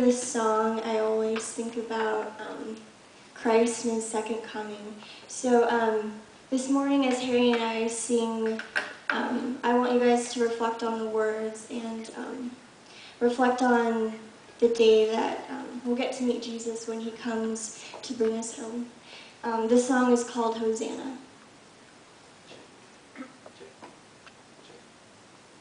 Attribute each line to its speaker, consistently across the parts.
Speaker 1: This song, I always think about um, Christ and His second coming. So um, this morning, as Harry and I sing, um, I want you guys to reflect on the words and um, reflect on the day that um, we'll get to meet Jesus when He comes to bring us home. Um, this song is called Hosanna.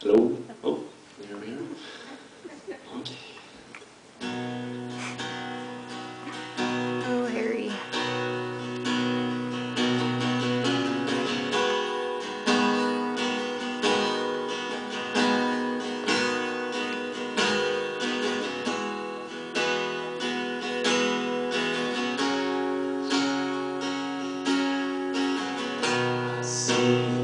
Speaker 2: Hello? Oh, you're? Okay. us.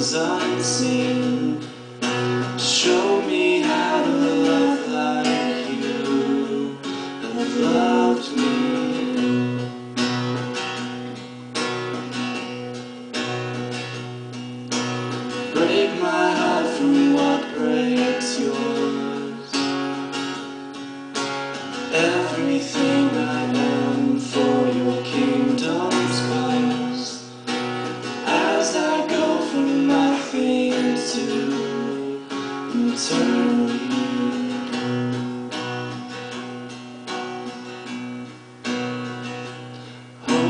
Speaker 2: Seins sing.